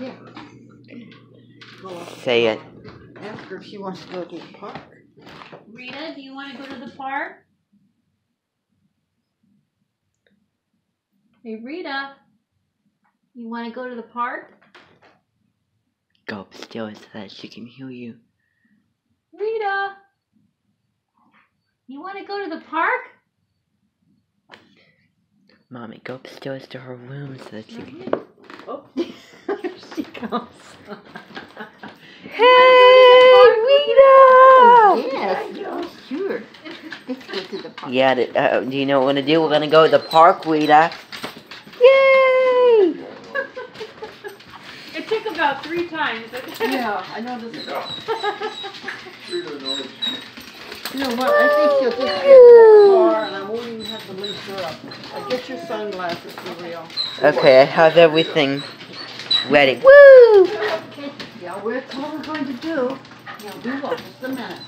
Yeah. Go up. Say it. Ask her if she wants to go to the park. Rita, do you want to go to the park? Hey, Rita, you want to go to the park? Go upstairs so that she can hear you. Rita, you want to go to the park? Mommy, go upstairs to her room so that she Right can. here. Oh, here she comes. Hey, Rita! Yes, oh, sure. Let's go to the park. Yeah, th- uh, do you know what we're gonna do? We're gonna go to the park, Rita. Yay! It took about three times. Yeah, I know this. Rita knows. You know what? I think she'll just get in the car and I won't even have to lift her up. I'll get your sunglasses for real. Okay, I have everything ready. Woo! Okay, yeah, we're, that's what we're going to do. Now, do what? Just a minute.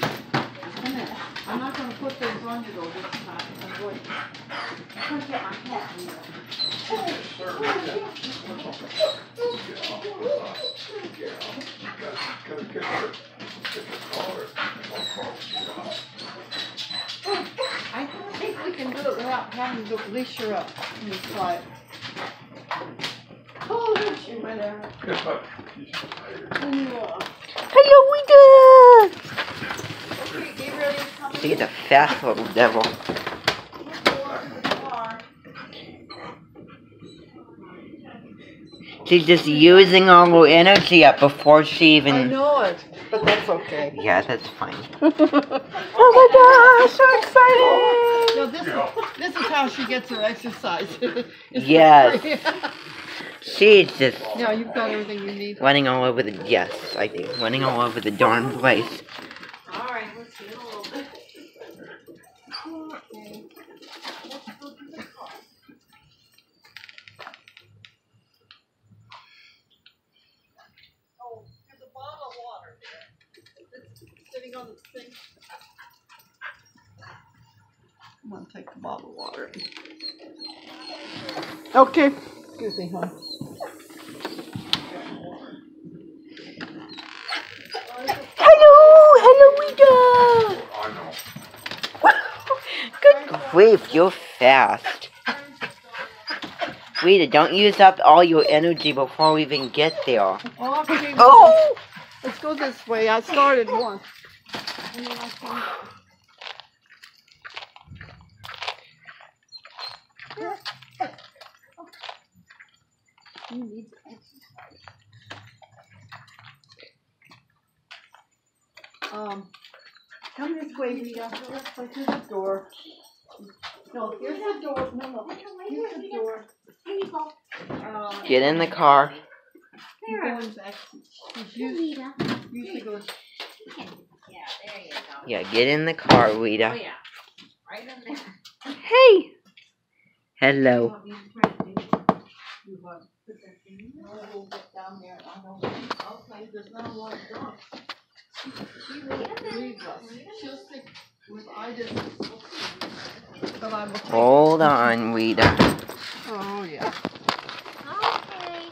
Just a minute. I'm not gonna put those on you though this time. I'm going to. I'm gonna get my hat. Sir, Rita. Gotta get her, get her collar. I think we can do without having to leash her up in the quiet. Oh, there she went out. She's tired. Yeah. Hello, Okay, Gabriel, you coming? She's a fast little devil. She's just using all her energy up before she even. I know it, but that's okay. Yeah, that's fine. oh my gosh, so excited! No, this is, this is how she gets her exercise. Yes. She's just Yeah, you've got everything you need. running all over the. Yes, I do. Running all over the darn place. All right, let's see a little bit. Oh, there's a bottle of water there. It's sitting on the sink. I'm gonna take the bottle of water. Okay. Excuse me, hon. Hello, hello, Rita. Good grief, you're fast. Rita, don't use up all your energy before we even get there. Okay. Oh! Let's go this way. I started once. And then I came- You need to exercise. Um, come this way, Rita. Let's go to the door. No, here's the door. No, no. Here's the door. Here you. Uh, Get in the car. you're going back. She usually, Rita. usually goes. Yeah, there you go. Yeah, get in the car, Oh, Rita. yeah. Right in there. Hey! Hello. Want me to try to do You want to put that thing, no, we'll get down there, I don't, okay, there's not a lot of dogs. She, she will leave us, she'll stick with Ida. But I will take. Hold on, Rita. Oh, yeah.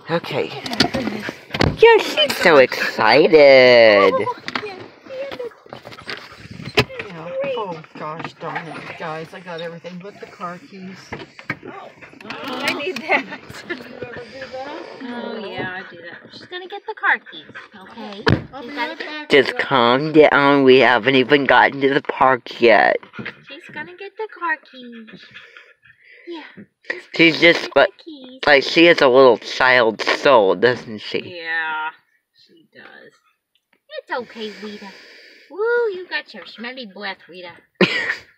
Okay. Okay. Yeah, she's so excited. Yeah, oh, gosh darn it, guys, I got everything but the car keys. I need that. You ever do that? Oh, yeah, I do that. She's gonna get the car keys, okay? I'll be You right got it? back. Just calm down. We haven't even gotten to the park yet. She's gonna get the car keys. Yeah. She's just Get like, like she has a little child soul, doesn't she? Yeah, she does. It's okay, Rita. Woo, you got your smelly breath, Rita.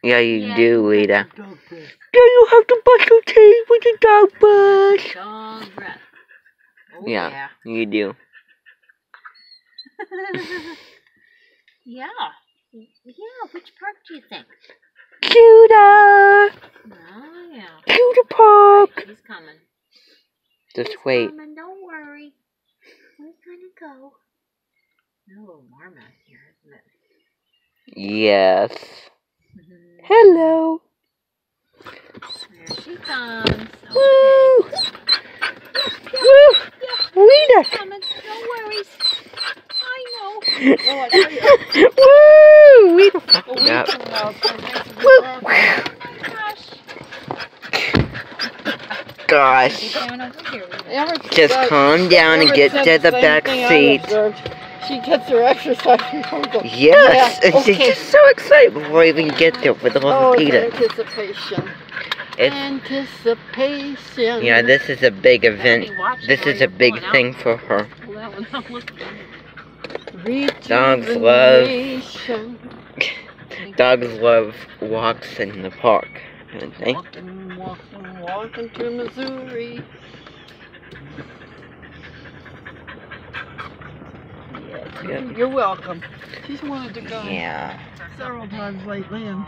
Yeah, you Yeah, do, Rita. Dog breath. Do you have to brush your teeth with your dog brush? Dog breath. Oh, Yeah. yeah. You do. yeah. Yeah, which park do you think? Judah! Oh, yeah. Judah Park! She's coming. Just She's wait. Coming, don't worry. We're gonna go. No little marmot here, isn't it? Yes. Mm-hmm. Hello. songs. Woo! Okay. Woo! Rita! Coming. No worries. I know. Well, I tell you, Woo! Rita a fucked week up. from now, it's gonna make some Woo! Oh my gosh. Gosh. Get down over here. Rita. Amber Just does- calm down and get to the back thing I seat. She gets her exercise. Yes, Yeah, and she's just so excited before we even get there Oh, the it's Peter. anticipation. It's, Anticipation. yeah, this is a big event. Hey, watch it This is a big going out. thing for her. Pull that one out. Look. Dogs love- Dogs love walks in the park. don't? Walking, walking, walking to Missouri. Yeah. You're welcome. She's wanted to go Yeah. several times lately, and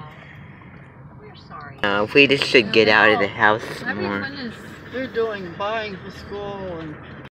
We're sorry. Uh, we just should get out of the house more. Everyone is they're doing buying for school and